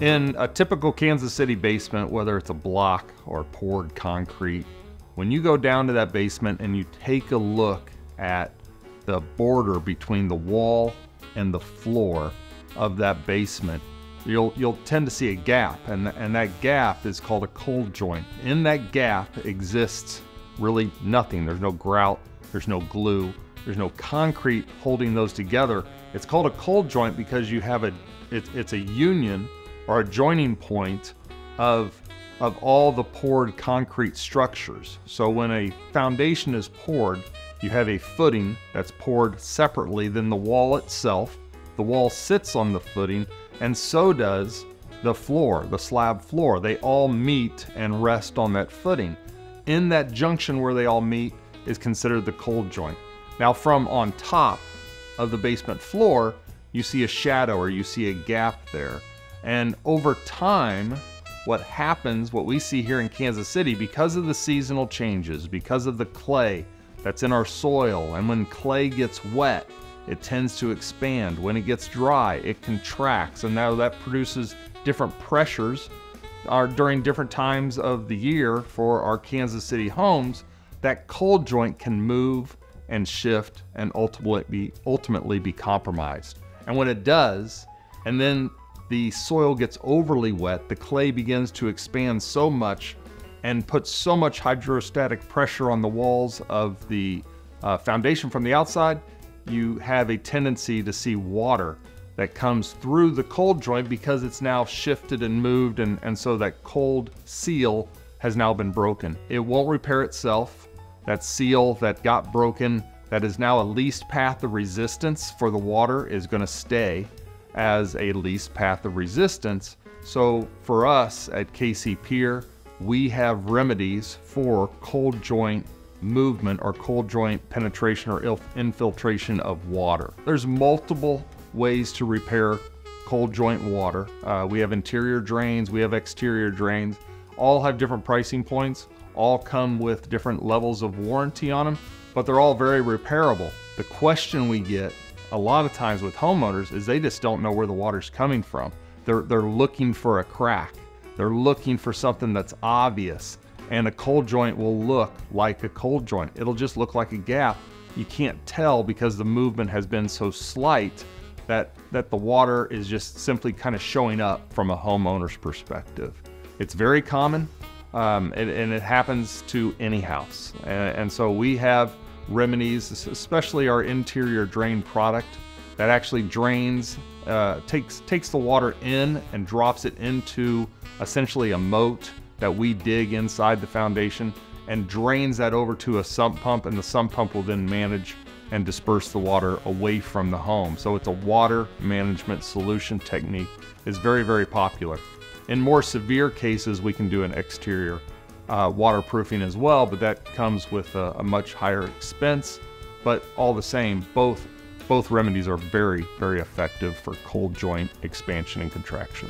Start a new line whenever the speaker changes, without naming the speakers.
In a typical Kansas City basement, whether it's a block or poured concrete, when you go down to that basement and you take a look at the border between the wall and the floor of that basement, you'll you'll tend to see a gap and and that gap is called a cold joint. In that gap exists really nothing. There's no grout, there's no glue, there's no concrete holding those together. It's called a cold joint because you have a it's, it's a union or a joining point of of all the poured concrete structures. So when a foundation is poured, you have a footing that's poured separately than the wall itself. The wall sits on the footing, and so does the floor, the slab floor. They all meet and rest on that footing. In that junction where they all meet is considered the cold joint. Now, from on top of the basement floor, you see a shadow or you see a gap there. And over time, what happens, what we see here in Kansas City, because of the seasonal changes, because of the clay that's in our soil, and when clay gets wet, it tends to expand. When it gets dry, it contracts, and now that produces different pressures are during different times of the year for our Kansas City homes. That cold joint can move and shift and ultimately be, ultimately be compromised. And when it does, and then the soil gets overly wet, the clay begins to expand so much and puts so much hydrostatic pressure on the walls of the uh, foundation from the outside, you have a tendency to see water that comes through the cold joint because it's now shifted and moved, and, and so that cold seal has now been broken. It won't repair itself. That seal that got broken, that is now a least path of resistance for the water, is going to stay as a least path of resistance. So for us at KC Pier, we have remedies for cold joint movement or cold joint penetration or infiltration of water. There's multiple ways to repair cold joint water. Uh, we have interior drains, we have exterior drains, all have different pricing points, all come with different levels of warranty on them, but they're all very repairable. The question we get a lot of times with homeowners is they just don't know where the water's coming from. They're, they're looking for a crack. They're looking for something that's obvious. And a cold joint will look like a cold joint. It'll just look like a gap. You can't tell because the movement has been so slight that, that the water is just simply kind of showing up from a homeowner's perspective. It's very common um, and, and, it happens to any house. And, and so we have remedies, especially our interior drain product that actually drains, uh, takes, takes the water in and drops it into essentially a moat that we dig inside the foundation and drains that over to a sump pump and the sump pump will then manage and disperse the water away from the home. So it's a water management solution technique is very, very popular. In more severe cases, we can do an exterior uh, waterproofing as well, but that comes with a, a much higher expense. But all the same, both both remedies are very, very effective for cold joint expansion and contraction.